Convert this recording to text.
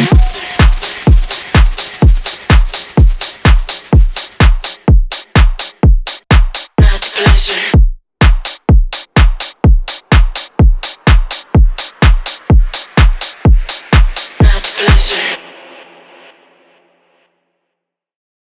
Bye.